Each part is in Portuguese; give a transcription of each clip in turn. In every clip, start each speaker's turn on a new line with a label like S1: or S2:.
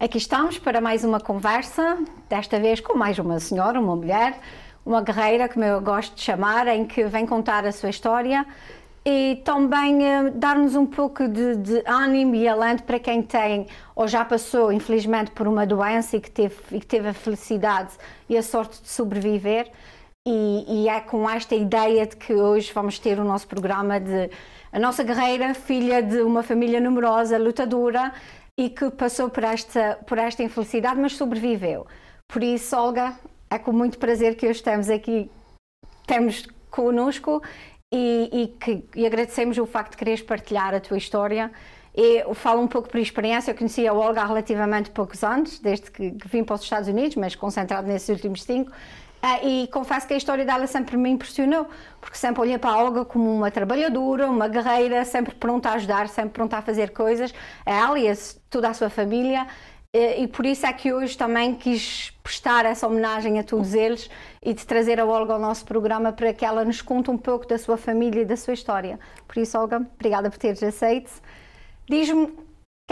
S1: Aqui estamos para mais uma conversa, desta vez com mais uma senhora, uma mulher, uma guerreira, como eu gosto de chamar, em que vem contar a sua história e também eh, dar-nos um pouco de, de, ânimo e alento para quem tem ou já passou, infelizmente, por uma doença e que teve, e que teve a felicidade e a sorte de sobreviver. E, e, é com esta ideia de que hoje vamos ter o nosso programa de a nossa guerreira, filha de uma família numerosa, lutadora e que passou por esta, por esta infelicidade, mas sobreviveu. Por isso, Olga, é com muito prazer que hoje estamos aqui, temos conosco e, e, que, e agradecemos o facto de quereres partilhar a tua história. Eu falo um pouco por experiência, eu conheci a Olga há relativamente poucos anos, desde que, que vim para os Estados Unidos, mas concentrado nesses últimos cinco. Uh, e confesso que a história dela sempre me impressionou, porque sempre olhei para a Olga como uma trabalhadora, uma guerreira, sempre pronta a ajudar, sempre pronta a fazer coisas, a ela e a toda a sua família. E por isso é que hoje também quis prestar essa homenagem a todos eles e de trazer a Olga ao nosso programa para que ela nos conte um pouco da sua família e da sua história. Por isso, Olga, obrigada por teres aceito. Diz-me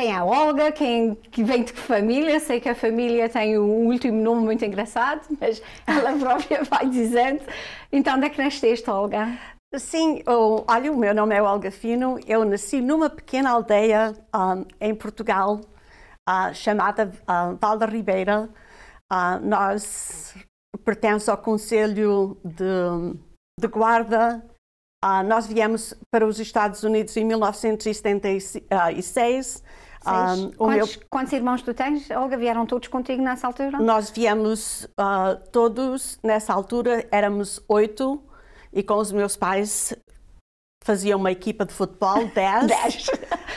S1: é a Olga, quem que vem de que família. Sei que a família tem um último nome muito engraçado, mas ela própria vai dizendo. Então, onde é que nasceste, Olga?
S2: Sim, olha, o meu nome é Olga Fino. Eu nasci numa pequena aldeia um, em Portugal uh, chamada uh, Val da Ribeira. Uh, nós pertencemos ao Conselho de, de Guarda. Uh, nós viemos para os Estados Unidos em 1976
S1: um, quantos, meu... quantos, irmãos tu tens, Olga? Vieram todos contigo nessa altura?
S2: Nós viemos uh, todos nessa altura, éramos oito, e com os meus pais fazia uma equipa de futebol, dez. dez.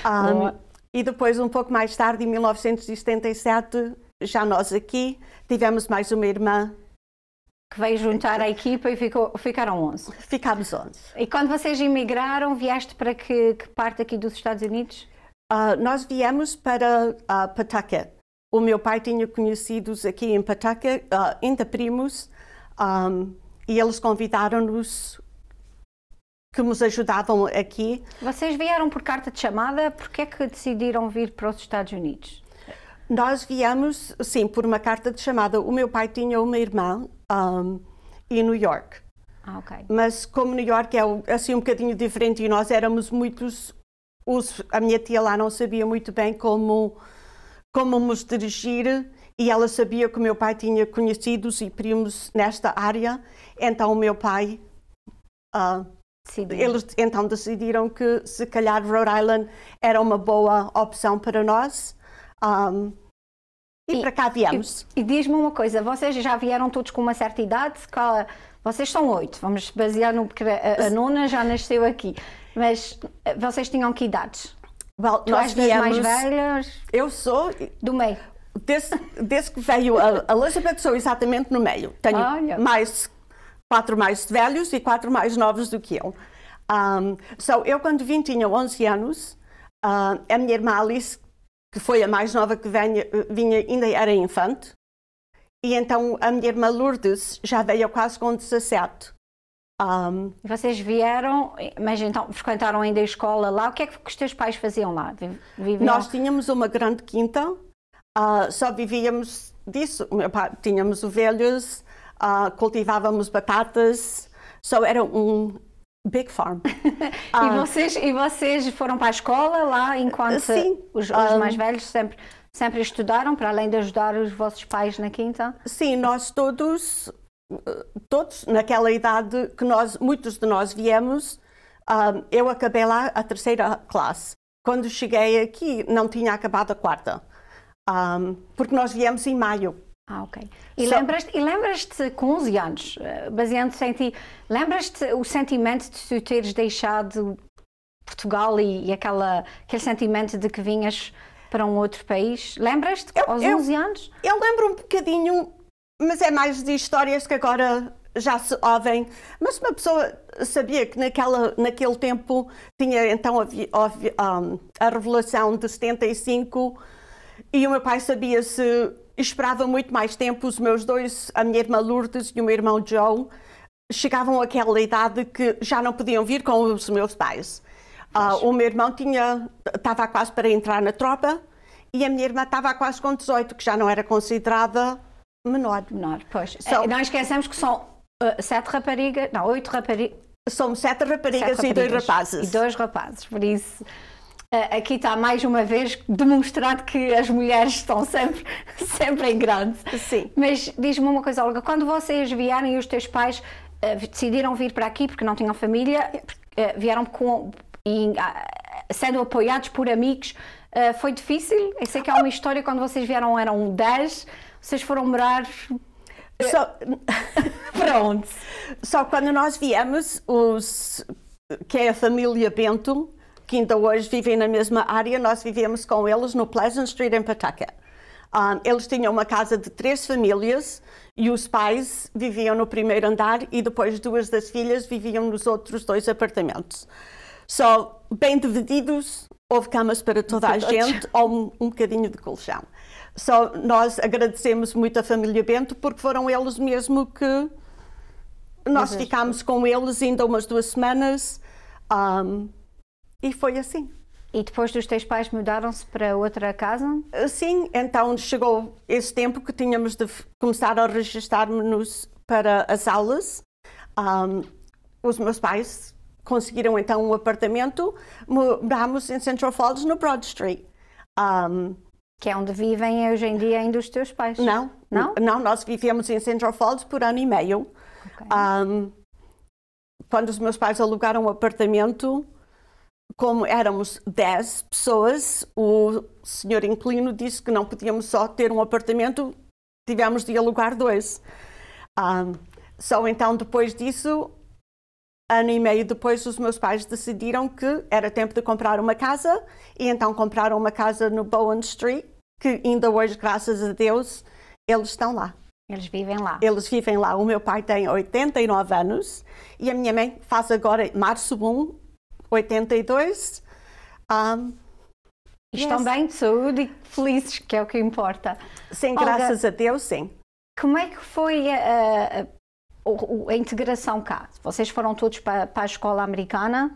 S2: Um, e depois, um pouco mais tarde, em 1977, já nós aqui tivemos mais uma irmã
S1: que veio juntar a equipa e ficou, ficaram 11.
S2: Ficámos 11.
S1: E quando vocês emigraram, vieste para que, que parte aqui dos Estados Unidos?
S2: Uh, nós viemos para uh. O meu pai tinha conhecidos aqui em Pawtucket, uh, ainda primos, um, e eles convidaram-nos que nos ajudavam aqui.
S1: Vocês vieram por carta de chamada? Por que é que decidiram vir para os Estados Unidos?
S2: Nós viemos, sim, por uma carta de chamada. O meu pai tinha uma irmã um, em New York.
S1: Ah, ok.
S2: Mas como New York é assim um bocadinho diferente e nós éramos muitos os, a minha tia lá não sabia muito bem como, como nos dirigir e ela sabia que o meu pai tinha conhecidos e primos nesta área, então o meu pai. Uh, eles então decidiram que se calhar Rhode Island era uma boa opção para nós. Um, e, e, para cá viemos.
S1: E, e diz-me uma coisa, vocês já vieram todos com uma certa idade? Vocês são oito, vamos basear no porque a, a nona já nasceu aqui. Mas eh, vocês tinham que idades?
S2: Well,
S1: tu nós viemos, mais velhas?
S2: Eu sou...
S1: Do meio?
S2: Desde, desde que veio a Elizabeth, sou exatamente no meio. Tenho Olha. mais quatro mais velhos e quatro mais novos do que eu. Um, so, eu, quando vim, tinha 11 anos. Uh, a minha irmã Alice, que foi a mais nova que vinha, vinha, ainda era infante. E então a minha irmã Lourdes já veio quase com 17.
S1: Um, Vocês vieram, mas então frequentaram ainda a escola lá. O que é que os teus pais faziam lá?
S2: Viviam... Nós tínhamos uma grande quinta, uh, só vivíamos disso. Pai, tínhamos ovelhas, uh, cultivávamos batatas, só era um big farm.
S1: e, uh, vocês, e vocês foram para a escola lá enquanto sim, os, os mais velhos sempre sempre estudaram para além de ajudar os vossos pais na quinta?
S2: Sim, nós todos todos naquela idade que nós, muitos de nós viemos, um, eu acabei lá a terceira classe. Quando cheguei aqui, não tinha acabado a quarta, um, porque nós viemos em maio.
S1: Ah, ok. E so, lembras-te, lembras com 11 anos, eh, baseando-se em ti, lembras-te o sentimento de tu teres deixado Portugal e, e, aquela, aquele sentimento de que vinhas para um outro país? Lembras-te aos eu, 11 anos?
S2: Eu lembro um bocadinho mas é mais de histórias que agora já se ouvem. Mas uma pessoa sabia que naquela, naquele tempo tinha então a, a, a revelação de 75 e o meu pai sabia se esperava muito mais tempo. Os meus dois, a minha irmã Lourdes e o meu irmão Joe, chegavam àquela idade que já não podiam vir com os meus pais. Uh, o meu irmão tinha estava quase para entrar na tropa e a minha irmã estava quase com 18, que já não era considerada menor.
S1: Menor, pois. So, não esquecemos que são uh, sete raparigas, não, oito raparigas.
S2: Somos sete raparigas, sete raparigas e dois rapazes.
S1: E dois rapazes, por isso aqui está mais uma vez demonstrado que as mulheres estão sempre, sempre em grande.
S2: Sim.
S1: Mas diz-me uma coisa, Olga, quando vocês vieram e os teus pais uh, decidiram vir para aqui porque não tinham família, uh, vieram com, e, uh, sendo apoiados por amigos, foi difícil? Eu sei que há uma história, quando vocês vieram eram 10, vocês foram morar...
S2: Só...
S1: Pronto.
S2: Só quando nós viemos, os... que é a família Bento, que ainda hoje vivem na mesma área, nós vivemos com eles no Pleasant Street em Pawtucket. Um, eles tinham uma casa de três famílias e os pais viviam no primeiro andar e depois duas das filhas viviam nos outros dois apartamentos. Só bem divididos, houve camas para toda a gente ou um, um bocadinho de colchão. Só nós agradecemos muito a família Bento porque foram eles mesmo que nós ficámos com eles ainda umas duas semanas. Um, e foi assim.
S1: E depois dos teus pais mudaram-se para outra casa?
S2: Sim, então chegou esse tempo que tínhamos de começar a registrar-nos para as aulas. Um, os meus pais conseguiram então um apartamento, morámos em Central Falls, no Broad Street. Um,
S1: que é onde vivem hoje em dia ainda os teus pais?
S2: Não, não, não nós vivemos em Central Falls por ano e meio. Okay. Um, quando os meus pais alugaram um apartamento, como éramos 10 pessoas, o senhor inquilino disse que não podíamos só ter um apartamento, tivemos de alugar dois. Um, só então, depois disso, ano e meio depois, os meus pais decidiram que era tempo de comprar uma casa e então compraram uma casa no Bowen Street, que ainda hoje, graças a Deus, eles estão lá.
S1: Eles vivem lá.
S2: Eles vivem lá. O meu pai tem 89 anos e a minha mãe faz agora, março 1, 82. Um,
S1: Estão yes. bem de saúde e felizes, que é o que importa.
S2: Sim, Olga, graças a Deus, sim.
S1: Como é que foi a, a, a, a integração cá? Vocês foram todos para, para a escola americana?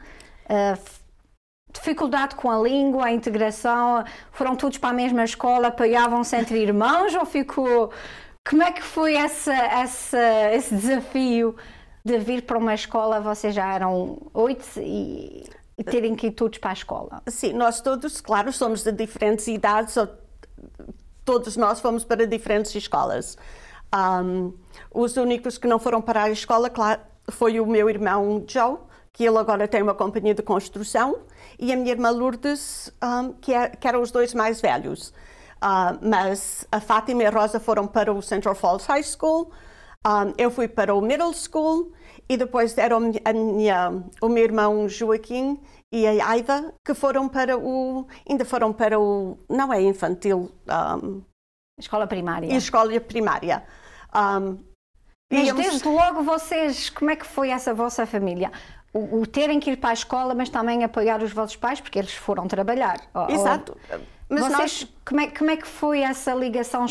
S1: Dificuldade com a língua, a integração? Foram todos para a mesma escola, apoiavam-se entre irmãos ou ficou... Como é que foi essa, esse desafio de vir para uma escola, vocês já eram oito e, e terem que ir todos para a escola?
S2: Sim, nós todos, claro, somos de diferentes idades, todos nós fomos para diferentes escolas. Um, os únicos que não foram para a escola, claro, foi o meu irmão Joe, que ele agora tem uma companhia de construção, e a minha irmã Lourdes, um, que, é, que, eram os dois mais velhos. Uh, mas a Fátima e a Rosa foram para o Central Falls High School, um, eu fui para o middle school e depois era a minha, o meu irmão Joaquim e a Aida que foram para o ainda foram para o não é infantil um,
S1: escola primária. e
S2: escola primária. Um,
S1: mas desde logo vocês como é que foi essa vossa família o, o, terem que ir para a escola mas também apoiar os vossos pais porque eles foram trabalhar
S2: exato
S1: mas vocês nós... como, é, como é que foi essa ligação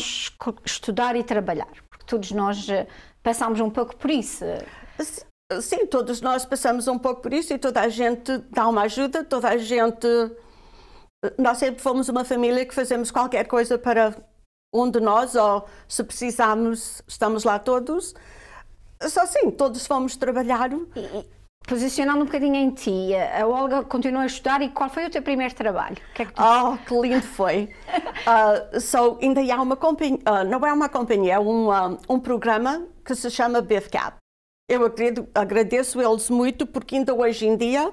S1: estudar e trabalhar todos nós eh, passamos um pouco por isso.
S2: Sim, todos nós passamos um pouco por isso e toda a gente dá uma ajuda, toda a gente. Nós sempre fomos uma família que fazemos qualquer coisa para um de nós, ou se precisarmos, estamos lá todos. Só sim, todos fomos trabalhar.
S1: Posicionando um bocadinho em ti, a Olga continua a estudar e qual foi o teu primeiro trabalho?
S2: Que é que tu... Oh, que lindo foi! uh, so, ainda há uma companhia, uh, não é uma companhia, é um, um, um programa que se chama BIFCAP. Eu agradeço eles muito porque ainda hoje em dia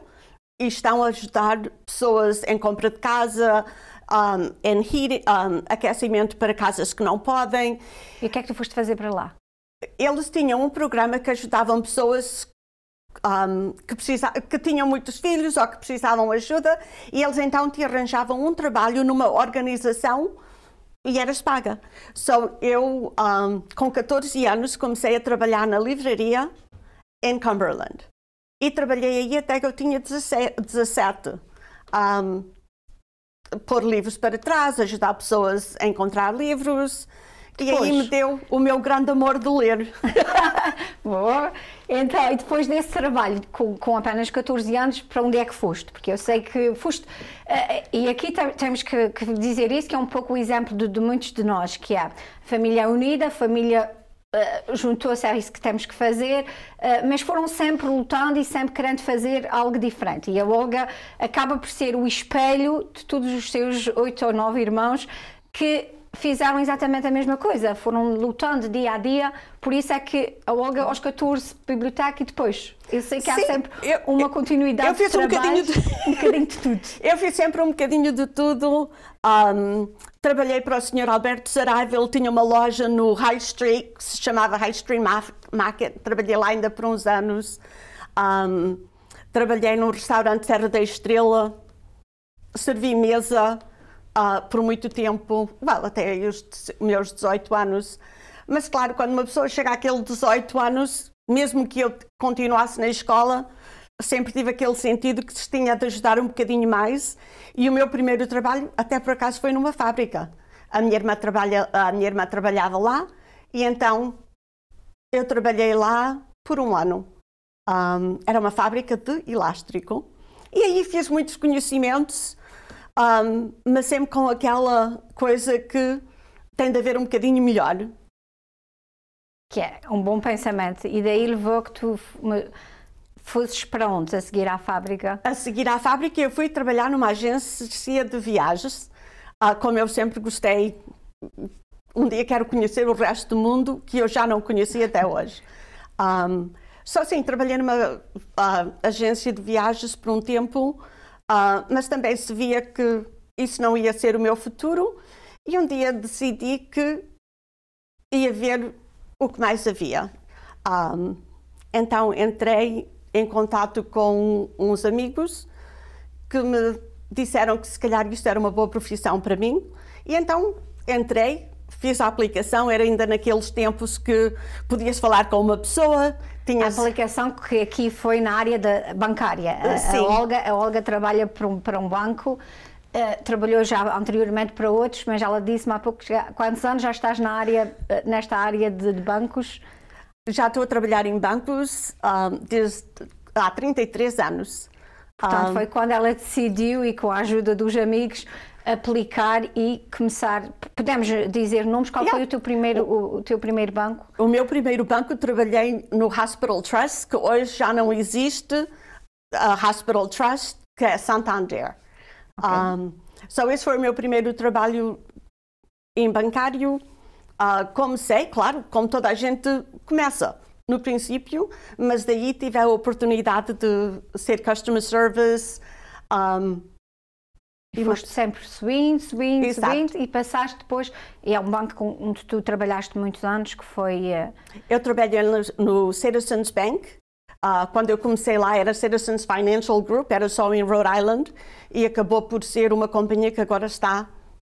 S2: estão a ajudar pessoas em compra de casa, um, em heat, um, aquecimento para casas que não podem.
S1: E o que é que tu foste fazer para lá?
S2: Eles tinham um programa que ajudavam pessoas um, que, precisa, que tinham muitos filhos ou que precisavam ajuda e eles então te arranjavam um trabalho numa organização e eras paga. So, eu, um, com 14 anos, comecei a trabalhar na livraria em Cumberland. E trabalhei aí até que eu tinha 17. Um, pôr livros para trás, ajudar pessoas a encontrar livros. E aí me deu o meu grande amor de ler.
S1: Boa. Então, e depois desse trabalho, com, com, apenas 14 anos, para onde é que foste? Porque eu sei que foste. Uh, e aqui temos que, que, dizer isso, que é um pouco o exemplo de, de muitos de nós, que é família unida, família Uh, juntou-se a isso que temos que fazer, uh, mas foram sempre lutando e sempre querendo fazer algo diferente. E a Olga acaba por ser o espelho de todos os seus oito ou nove irmãos que fizeram exatamente a mesma coisa, foram lutando dia a dia, por isso é que a Olga aos 14 biblioteca e depois. Eu sei que há Sim, sempre eu, uma continuidade eu fiz de trabalho, um bocadinho de... um bocadinho de tudo.
S2: Eu fiz sempre um bocadinho de tudo. Um, trabalhei para o Sr. Alberto Saraiva, ele tinha uma loja no High Street, que se chamava High Street Market, trabalhei lá ainda por uns anos. Um, trabalhei num restaurante Serra da Estrela, servi mesa, uh, por muito tempo, well, até os meus 18 anos. Mas, claro, quando uma pessoa chega àqueles 18 anos, mesmo que eu continuasse na escola, sempre tive aquele sentido que se tinha de ajudar um bocadinho mais. E o meu primeiro trabalho, até por acaso, foi numa fábrica. A minha irmã, trabalha, a minha irmã trabalhava lá e então eu trabalhei lá por um ano. Um, era uma fábrica de elástico. E aí fiz muitos conhecimentos um, mas sempre com aquela coisa que tem de haver um bocadinho melhor.
S1: Que é um bom pensamento. E daí levou que tu fosses para onde a seguir à fábrica?
S2: A seguir à fábrica, eu fui trabalhar numa agência de viagens. Uh, como eu sempre gostei, um dia quero conhecer o resto do mundo que eu já não conheci até hoje. Um, só assim, trabalhei numa uh, agência de viagens por um tempo Uh, mas também se via que isso não ia ser o meu futuro e um dia decidi que ia ver o que mais havia. Um, então entrei em contato com uns amigos que me disseram que se calhar isto era uma boa profissão para mim e então entrei, fiz a aplicação, era ainda naqueles tempos que podias falar com uma pessoa,
S1: tinha... A aplicação que aqui foi na área da bancária. A, a, Olga, a Olga trabalha para um, para um banco, uh, trabalhou já anteriormente para outros, mas ela disse-me há pouco, quantos anos já estás na área, uh, nesta área de, de, bancos?
S2: Já estou a trabalhar em bancos um, desde há 33 anos.
S1: Portanto, um, foi quando ela decidiu e com a ajuda dos amigos aplicar e começar. Podemos dizer nomes? Qual yeah. foi o teu, primeiro, o, o, teu primeiro banco?
S2: O meu primeiro banco, trabalhei no Hospital Trust, que hoje já não existe, a Hospital Trust, que é Santander. Okay. Um, so esse foi o meu primeiro trabalho em bancário. Uh, comecei, claro, como toda a gente começa no princípio, mas daí tive a oportunidade de ser customer service. Um,
S1: e foste sempre subindo, subindo, Exato. subindo e passaste depois. E é um banco onde tu trabalhaste muitos anos, que foi. Uh...
S2: Eu trabalhei no, no Citizens Bank. Uh, quando eu comecei lá era Citizens Financial Group, era só em Rhode Island e acabou por ser uma companhia que agora está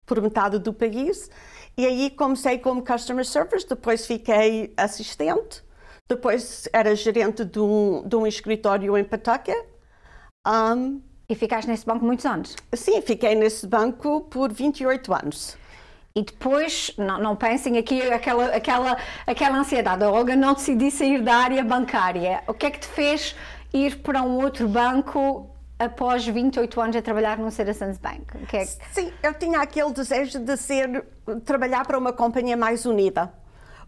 S2: por metade do país. E aí comecei como Customer Service, depois fiquei assistente, depois era gerente de um, de um escritório em Pawtucket.
S1: Um, e ficaste nesse banco muitos anos?
S2: Sim, fiquei nesse banco por 28 anos.
S1: E depois, não, não pensem aqui aquela, aquela, aquela ansiedade, a Olga não decidi sair da área bancária. O que é que te fez ir para um outro banco após 28 anos a trabalhar no Citizens Bank? Que é
S2: que... Sim, eu tinha aquele desejo de ser, trabalhar para uma companhia mais unida.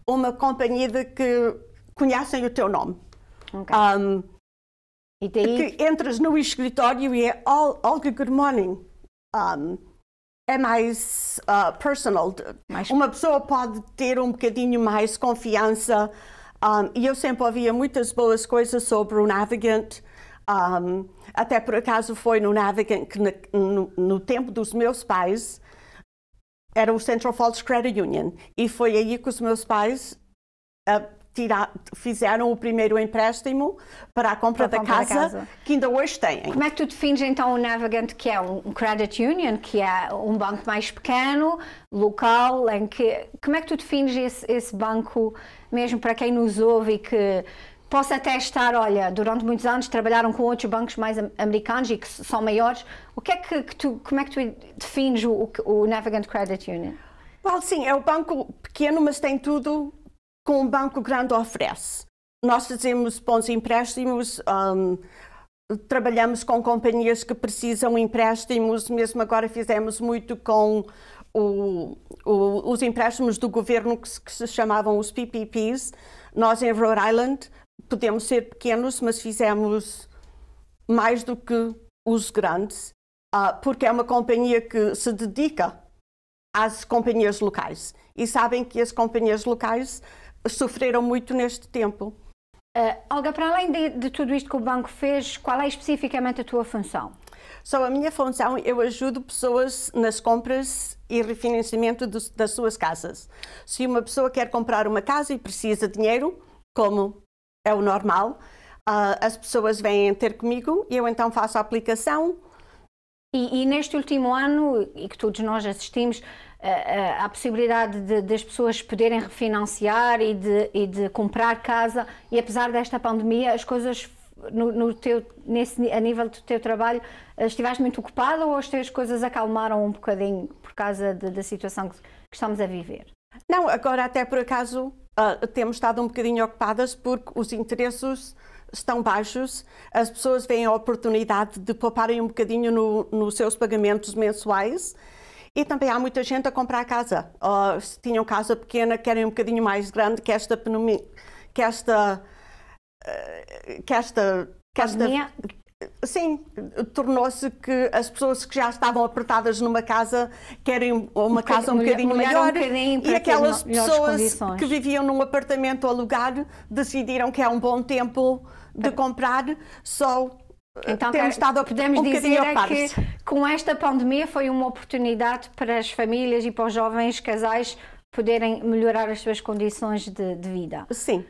S2: Uma companhia de que conhecem o teu nome. Okay. Um, e daí... Que entras no escritório e é Olga, good morning. Um, é mais uh, personal. Mais... Uma pessoa pode ter um bocadinho mais confiança. Um, e eu sempre ouvia muitas boas coisas sobre o Navigant. Um, até por acaso foi no Navigant que no, no, tempo dos meus pais era o Central Falls Credit Union. E foi aí que os meus pais uh, tirar, fizeram o primeiro empréstimo para a compra, para a da, compra casa, da, casa, que ainda hoje têm.
S1: Como é que tu defines então o Navigant, que é um credit union, que é um banco mais pequeno, local, em que como é que tu defines esse, esse banco mesmo para quem nos ouve e que possa até estar, olha, durante muitos anos trabalharam com outros bancos mais americanos e que são maiores. O que é que, que tu, como é que tu defines o, o Navigant Credit Union?
S2: Well, sim, é o banco pequeno, mas tem tudo que um banco grande oferece. nós fazemos bons empréstimos, um, trabalhamos com companhias que precisam empréstimos, mesmo agora fizemos muito com o, o, os empréstimos do governo que se, que se, chamavam os PPPs. Nós em Rhode Island podemos ser pequenos, mas fizemos mais do que os grandes, uh, porque é uma companhia que se dedica às companhias locais e sabem que as companhias locais sofreram muito neste tempo.
S1: Uh, Olga, para além de, de, tudo isto que o banco fez, qual é especificamente a tua função?
S2: So, a minha função, eu ajudo pessoas nas compras e refinanciamento do, das suas casas. Se uma pessoa quer comprar uma casa e precisa de dinheiro, como é o normal, uh, as pessoas vêm ter comigo e eu então faço a aplicação.
S1: E, e neste último ano, e que todos nós assistimos, a, possibilidade de, das pessoas poderem refinanciar e de, e de comprar casa e apesar desta pandemia as coisas no, no, teu, nesse, a nível do teu trabalho, estiveste muito ocupada ou as tuas coisas acalmaram um bocadinho por causa de, da situação que, estamos a viver?
S2: Não, agora até por acaso uh, temos estado um bocadinho ocupadas porque os interesses estão baixos, as pessoas veem a oportunidade de pouparem um bocadinho no, nos seus pagamentos mensuais e também há muita gente a comprar casa. Se tinham casa pequena, querem um bocadinho mais grande que esta que esta eh, que esta
S1: que esta
S2: Sim, tornou-se que as pessoas que já estavam apertadas numa casa querem uma casa um bocadinho maior
S1: um bocadinho
S2: e aquelas pessoas que viviam num apartamento alugado decidiram que é um bom tempo de comprar só
S1: então, temos estado podemos um dizer é que com esta pandemia foi uma oportunidade para as famílias e para os jovens casais poderem melhorar as suas condições de, de vida.
S2: Sim.